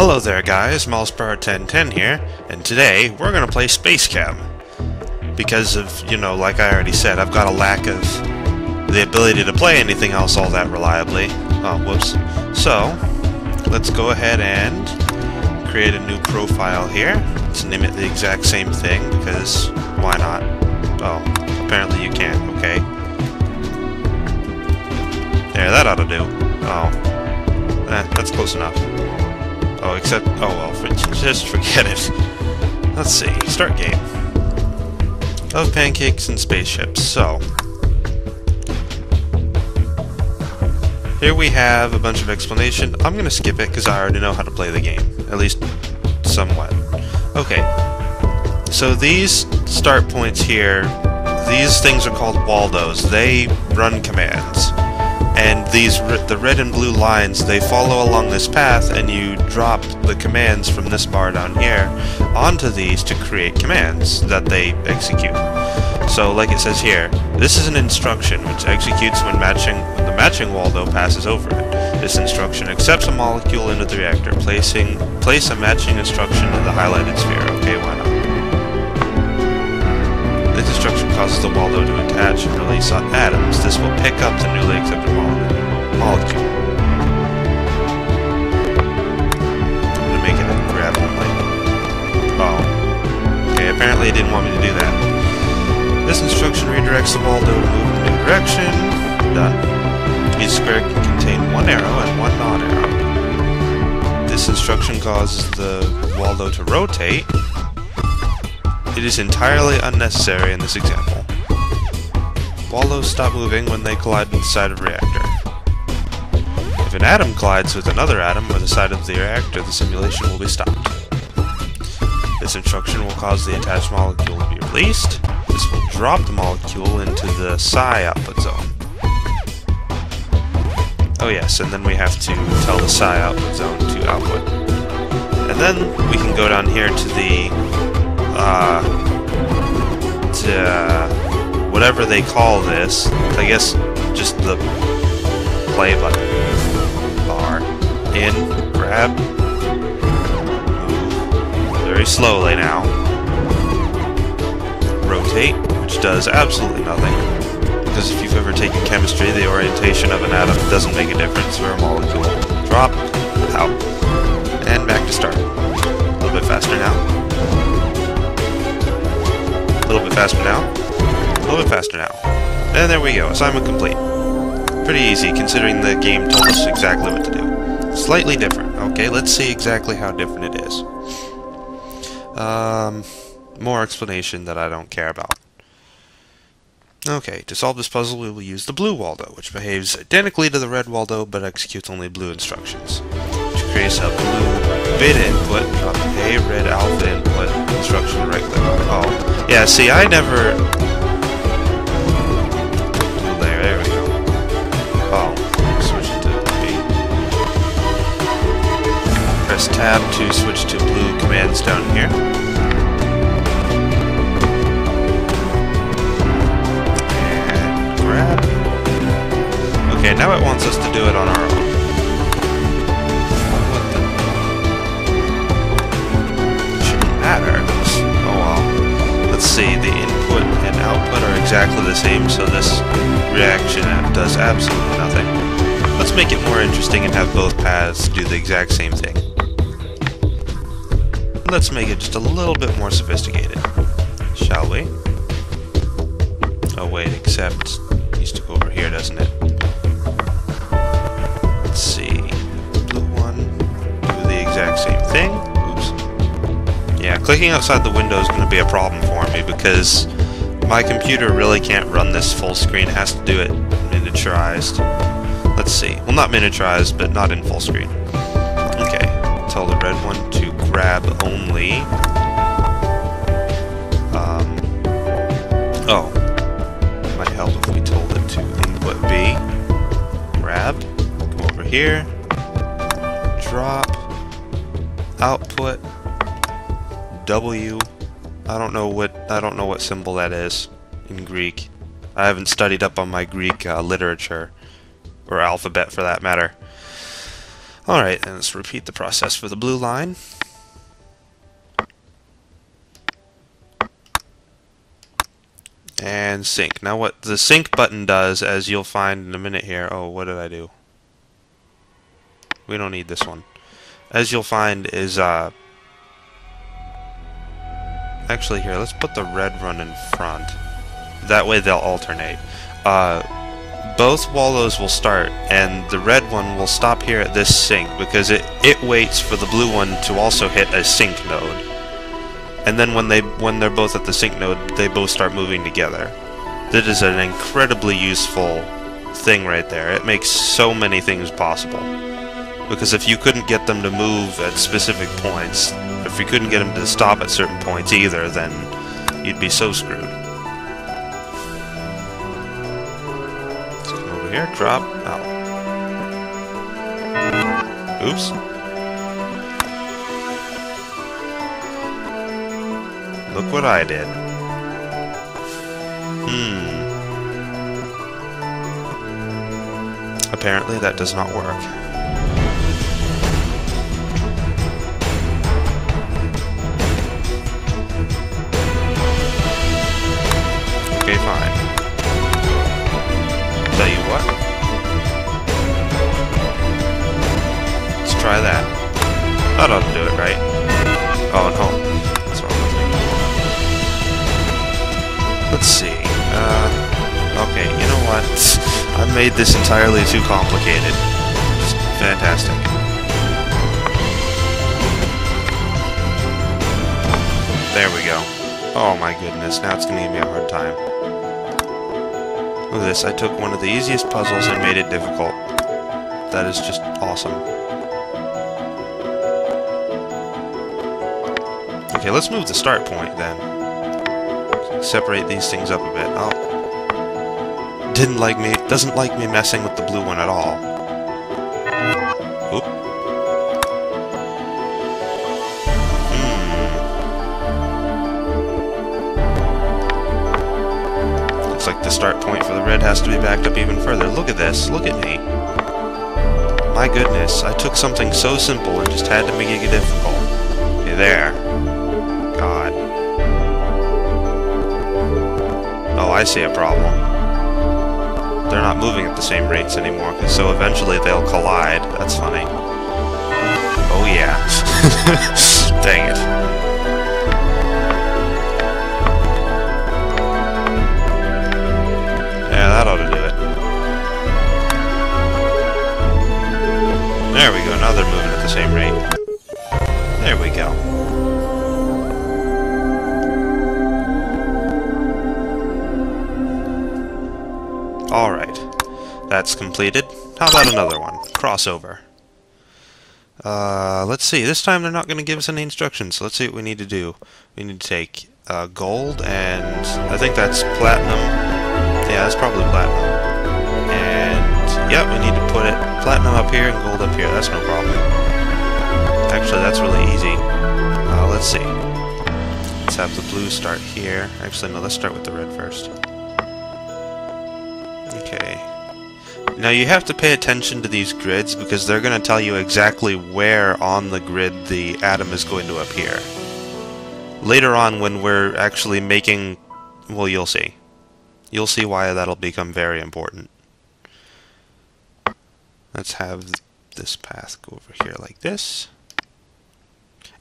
Hello there guys, MilesPrower1010 here, and today we're gonna play SpaceChem. Because of, you know, like I already said, I've got a lack of the ability to play anything else all that reliably. Oh, whoops. So, let's go ahead and create a new profile here. Let's name it the exact same thing, because why not? Oh, apparently you can't, okay. There, that ought to do. Oh. Eh, that's close enough. Oh, except... Oh, well, just forget it. Let's see. Start game. Of pancakes and spaceships. So... Here we have a bunch of explanation. I'm to skip it because I already know how to play the game. At least, somewhat. Okay. So these start points here, these things are called Waldos. They run commands and these the red and blue lines they follow along this path and you drop the commands from this bar down here onto these to create commands that they execute. So like it says here this is an instruction which executes when matching when the matching Waldo passes over it. This instruction accepts a molecule into the reactor placing place a matching instruction in the highlighted sphere. Okay why not this instruction causes the Waldo to attach and release atoms. This will pick up the newly accepted molecule. I'm gonna make it a grab only. Oh. Okay, apparently it didn't want me to do that. This instruction redirects the Waldo to move in a new direction. Done. Each square can contain one arrow and one non-arrow. This instruction causes the Waldo to rotate, it is entirely unnecessary in this example. Waldos stop moving when they collide with the side of reactor. If an atom collides with another atom or the side of the reactor, the simulation will be stopped. This instruction will cause the attached molecule to be released. This will drop the molecule into the psi output zone. Oh yes, and then we have to tell the psi output zone to output. And then we can go down here to the uh, to uh, whatever they call this. I guess just the play button bar. In, grab, very slowly now. Rotate, which does absolutely nothing. Because if you've ever taken chemistry, the orientation of an atom doesn't make a difference for a molecule. Drop, out, and back to start. A little bit faster now. Bit faster now. A little bit faster now. And there we go. Assignment complete. Pretty easy, considering the game told us exactly what to do. Slightly different. Okay, let's see exactly how different it is. Um, more explanation that I don't care about. Okay, to solve this puzzle we will use the blue Waldo, which behaves identically to the red Waldo, but executes only blue instructions. Creates a blue beta input, drop a red alpha input, instruction right click. Oh, yeah, see, I never... There, there we go. Oh, switch it to B. Press tab to switch to blue commands down here. Okay, now it wants us to do it on our own. Same, so this reaction app does absolutely nothing. Let's make it more interesting and have both paths do the exact same thing. Let's make it just a little bit more sophisticated, shall we? Oh wait, except it needs to go over here, doesn't it? Let's see. Blue one, do the exact same thing. Oops. Yeah, clicking outside the window is going to be a problem for me because my computer really can't run this full screen. It has to do it miniaturized. Let's see. Well, not miniaturized, but not in full screen. Okay. Tell the red one to grab only. Um, oh. Might help if we told it to input B. Grab. Come over here. Drop. Output. W. I don't know what I don't know what symbol that is in Greek. I haven't studied up on my Greek uh, literature or alphabet for that matter. Alright, and let's repeat the process for the blue line. And sync. Now what the sync button does, as you'll find in a minute here... Oh, what did I do? We don't need this one. As you'll find is, uh... Actually, here, let's put the red one in front. That way they'll alternate. Uh, both Waldos will start, and the red one will stop here at this sync, because it, it waits for the blue one to also hit a sync node. And then when they when they're both at the sync node, they both start moving together. That is an incredibly useful thing right there. It makes so many things possible. Because if you couldn't get them to move at specific points, if you couldn't get them to stop at certain points either, then you'd be so screwed. Over here, drop, out. Oops. Look what I did. Hmm. Apparently that does not work. Try that. That ought do it, right? Oh, no. What's wrong? Let's see. Uh, okay, you know what? I made this entirely too complicated. Just fantastic. There we go. Oh my goodness, now it's gonna give me a hard time. Look at this, I took one of the easiest puzzles and made it difficult. That is just awesome. Okay, let's move the start point then. Separate these things up a bit. Oh. Didn't like me, doesn't like me messing with the blue one at all. Oop. Hmm. Looks like the start point for the red has to be backed up even further. Look at this, look at me. My goodness, I took something so simple and just had to make it difficult. Okay, there. I see a problem. They're not moving at the same rates anymore, so eventually they'll collide. That's funny. Oh yeah. Dang it. Yeah, that ought to do it. There we go, now they're moving at the same rate. That's completed. How about another one? Crossover. Uh, let's see. This time they're not going to give us any instructions, so let's see what we need to do. We need to take uh, gold and... I think that's platinum. Yeah, that's probably platinum. And, yep, we need to put it platinum up here and gold up here. That's no problem. Actually, that's really easy. Uh, let's see. Let's have the blue start here. Actually, no, let's start with the red first. Okay. Now you have to pay attention to these grids because they're going to tell you exactly where on the grid the atom is going to appear. Later on when we're actually making... well, you'll see. You'll see why that'll become very important. Let's have this path go over here like this.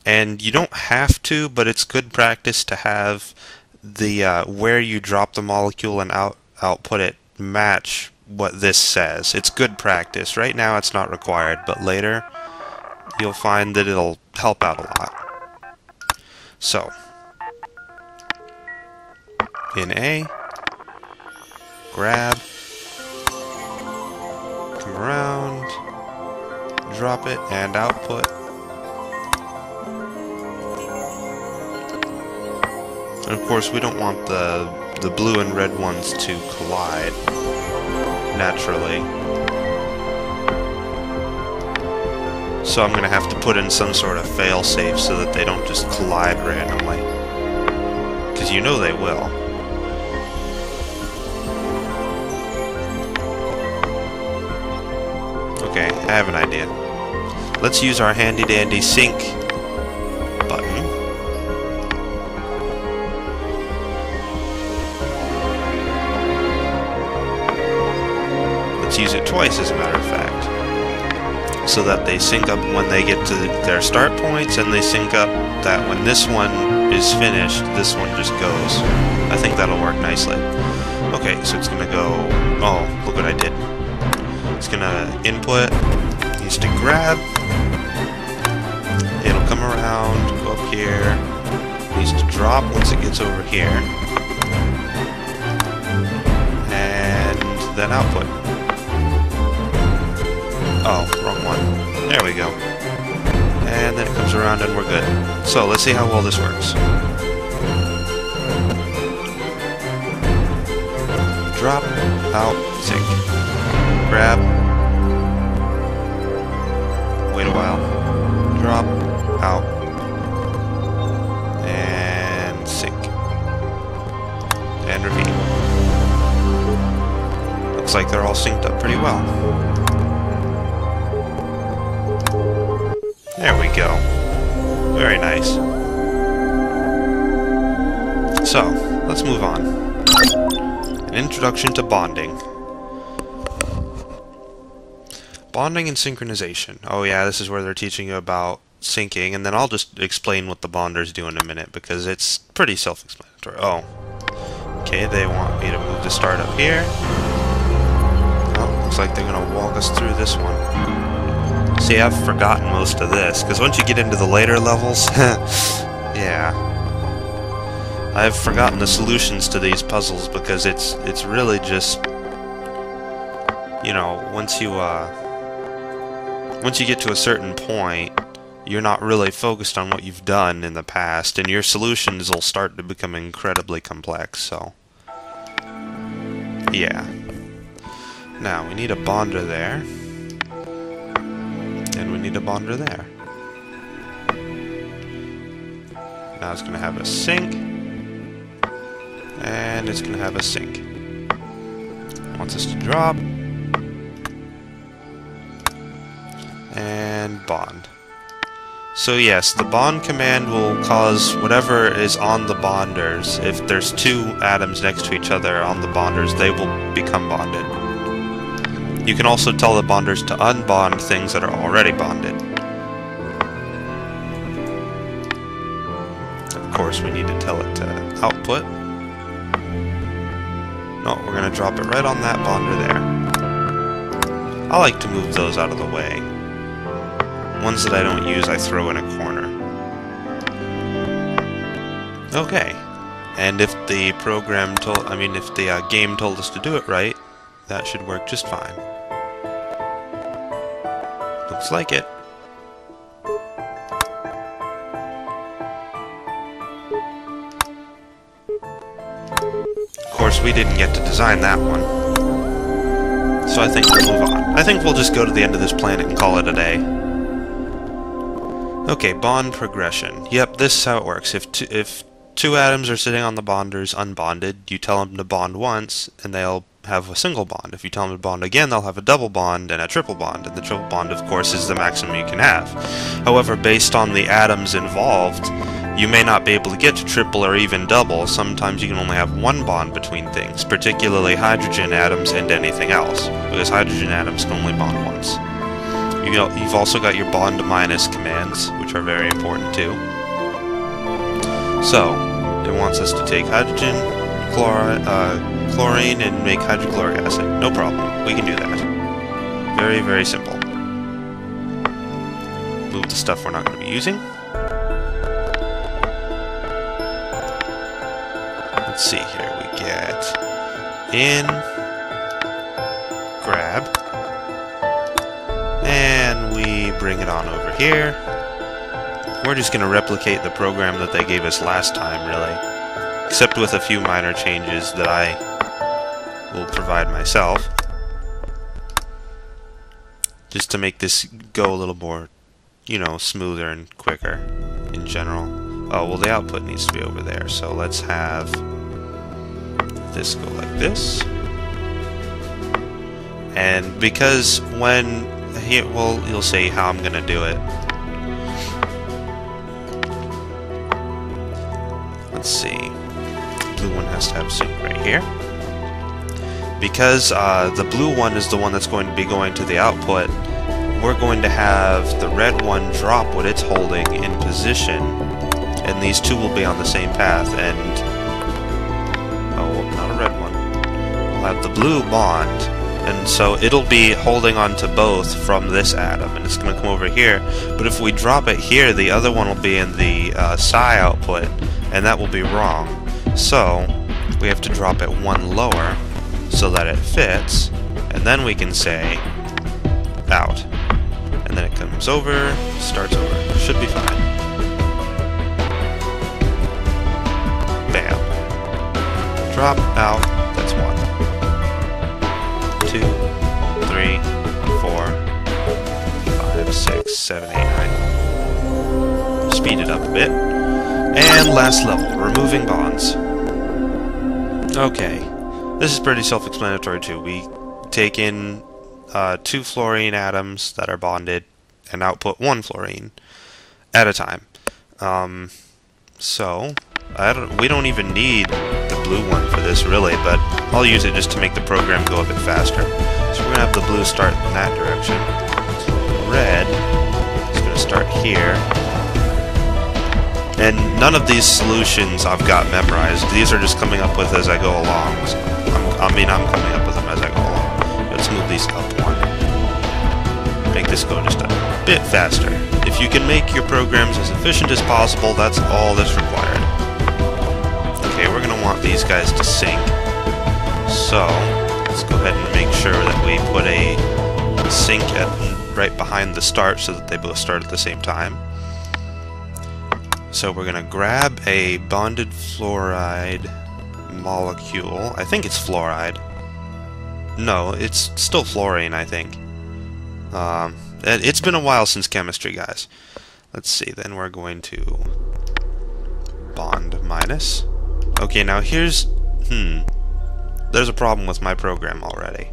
And you don't have to, but it's good practice to have the uh, where you drop the molecule and out output it match what this says. It's good practice. Right now it's not required, but later you'll find that it'll help out a lot. So, in A, grab, come around, drop it, and output. And of course we don't want the, the blue and red ones to collide naturally. So I'm going to have to put in some sort of failsafe so that they don't just collide randomly. Because you know they will. Okay, I have an idea. let's use our handy dandy Use it twice, as a matter of fact. So that they sync up when they get to their start points, and they sync up that when this one is finished, this one just goes. I think that'll work nicely. Okay, so it's gonna go... Oh, look what I did. It's gonna input, needs to grab, it'll come around, go up here, needs to drop once it gets over here, and then output. Oh, wrong one. There we go. And then it comes around and we're good. So let's see how well this works. Drop, out, sync. Grab. Wait a while. Drop, out. And sink. And repeat. Looks like they're all synced up pretty well. There we go. Very nice. So, let's move on. An introduction to bonding. Bonding and synchronization. Oh yeah, this is where they're teaching you about syncing, and then I'll just explain what the bonders do in a minute, because it's pretty self-explanatory. Oh. Okay, they want me to move the start up here. Oh, looks like they're going to walk us through this one. See, I've forgotten most of this, because once you get into the later levels, yeah. I've forgotten the solutions to these puzzles because it's it's really just you know, once you uh once you get to a certain point, you're not really focused on what you've done in the past and your solutions will start to become incredibly complex, so yeah. Now, we need a bonder there need a bonder there. Now it's going to have a sync. and it's going to have a sync. wants us to drop, and bond. So yes, the bond command will cause whatever is on the bonders, if there's two atoms next to each other on the bonders, they will become bonded. You can also tell the bonders to unbond things that are already bonded. Of course, we need to tell it to output. No, we're going to drop it right on that bonder there. I like to move those out of the way. Ones that I don't use, I throw in a corner. Okay. And if the program told, I mean, if the uh, game told us to do it right, that should work just fine. Looks like it. Of course, we didn't get to design that one. So I think we'll move on. I think we'll just go to the end of this planet and call it a day. Okay, bond progression. Yep, this is how it works. If two, if two atoms are sitting on the bonders unbonded, you tell them to bond once, and they'll have a single bond. If you tell them to bond again, they'll have a double bond and a triple bond, and the triple bond, of course, is the maximum you can have. However, based on the atoms involved, you may not be able to get to triple or even double. Sometimes you can only have one bond between things, particularly hydrogen atoms and anything else, because hydrogen atoms can only bond once. You've also got your bond minus commands, which are very important too. So, it wants us to take hydrogen, chloride, uh, chlorine and make hydrochloric acid. No problem. We can do that. Very, very simple. Move the stuff we're not going to be using. Let's see here. We get in, grab, and we bring it on over here. We're just going to replicate the program that they gave us last time, really. Except with a few minor changes that I will provide myself. Just to make this go a little more, you know, smoother and quicker in general. Oh, well the output needs to be over there, so let's have this go like this. And because when here, well, you'll see how I'm gonna do it. Let's see. Blue one has to have sync right here. Because uh, the blue one is the one that's going to be going to the output, we're going to have the red one drop what it's holding in position, and these two will be on the same path, and... Oh, not a red one. We'll have the blue bond, and so it'll be holding on to both from this atom, and it's going to come over here, but if we drop it here, the other one will be in the uh, psi output, and that will be wrong. So, we have to drop it one lower, so that it fits, and then we can say out. And then it comes over, starts over. Should be fine. Bam. Drop, out, that's one. Two, three, four, five, six, seven, eight, nine. Speed it up a bit. And last level, removing bonds. Okay. This is pretty self-explanatory too. We take in uh, two fluorine atoms that are bonded and output one fluorine at a time. Um, so, I don't, we don't even need the blue one for this really, but I'll use it just to make the program go a bit faster. So we're going to have the blue start in that direction. Red is going to start here. And none of these solutions I've got memorized. These are just coming up with as I go along. So i mean, I'm coming up with them as I go along. Let's move these up one. Make this go just a bit faster. If you can make your programs as efficient as possible, that's all that's required. Okay, we're going to want these guys to sync. So, let's go ahead and make sure that we put a sync at, right behind the start so that they both start at the same time. So we're going to grab a bonded fluoride molecule. I think it's fluoride. No, it's still fluorine, I think. Um, it's been a while since chemistry, guys. Let's see, then we're going to bond minus. Okay, now here's... Hmm. There's a problem with my program already.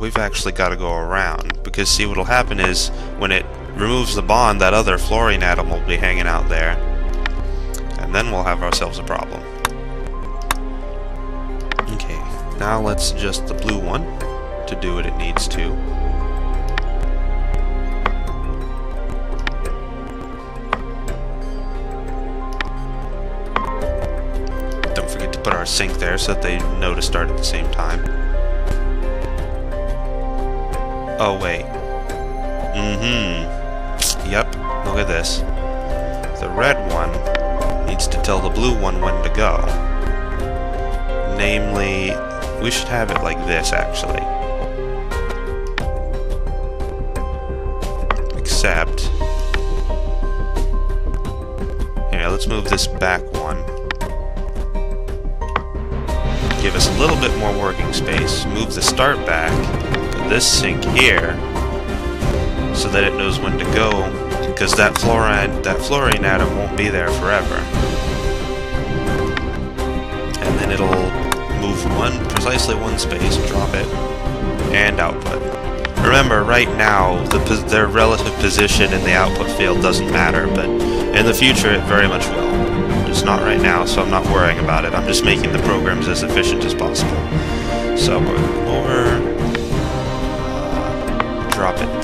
We've actually got to go around, because see what'll happen is, when it removes the bond, that other fluorine atom will be hanging out there. And then we'll have ourselves a problem. Okay, now let's adjust the blue one to do what it needs to. Don't forget to put our sync there so that they know to start at the same time. Oh, wait. Mm-hmm. Yep, look at this. The red one needs to tell the blue one when to go. Namely, we should have it like this, actually. Except... Here, let's move this back one. Give us a little bit more working space. Move the start back. Put this sync here. So that it knows when to go. Because that fluoride, that fluorine atom won't be there forever. And then it'll move one, precisely one space, drop it, and output. Remember, right now, the, their relative position in the output field doesn't matter, but in the future it very much will. Just not right now, so I'm not worrying about it. I'm just making the programs as efficient as possible. So over, uh, drop it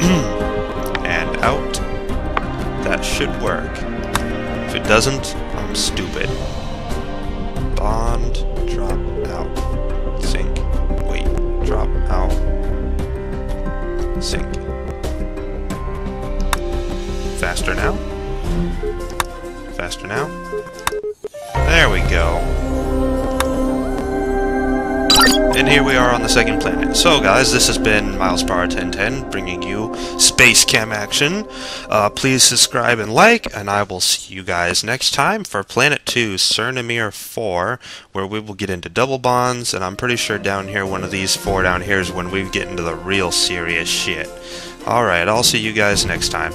and out. That should work. If it doesn't, I'm stupid. Bond, drop out, Sync. wait, drop out, sync. Faster now. Faster now. There we go. And here we are on the second planet. So guys, this has been MilesPrower1010 bringing you SpaceChem action. Uh, please subscribe and like, and I will see you guys next time for Planet 2 Sernimir 4, where we will get into double bonds, and I'm pretty sure down here, one of these four down here is when we get into the real serious shit. Alright, I'll see you guys next time.